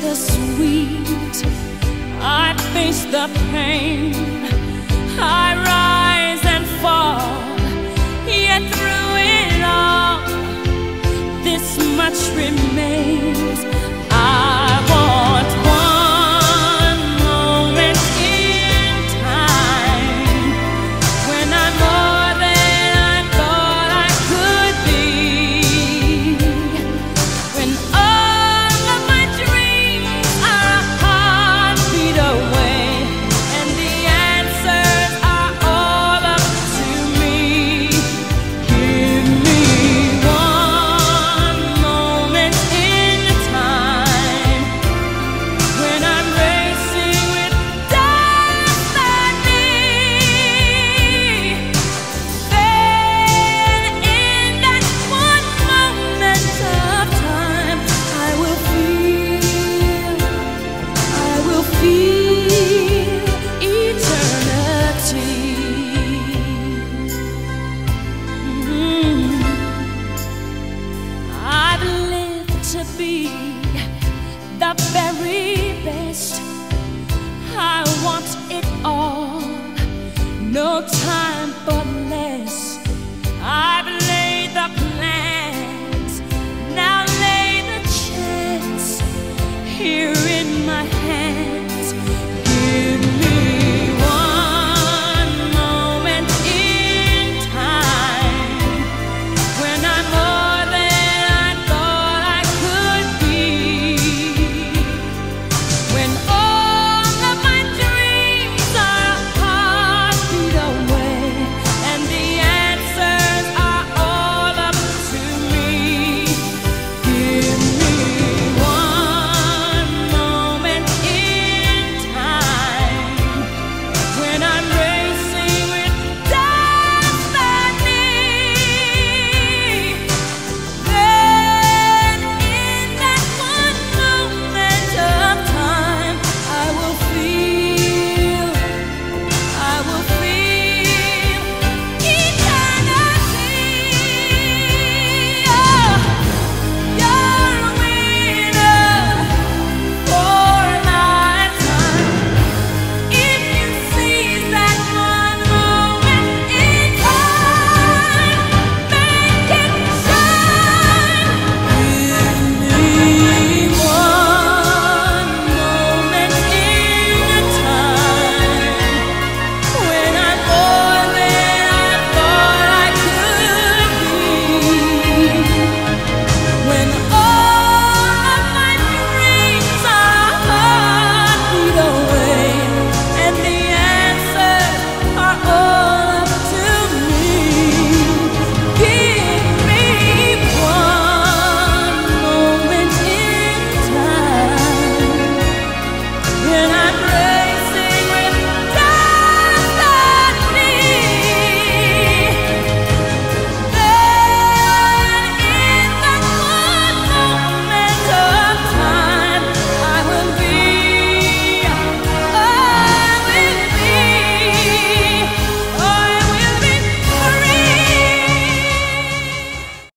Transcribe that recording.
the sweet. I face the pain. I rise and fall, yet through the very best.